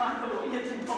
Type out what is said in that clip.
我妈我一天吃你的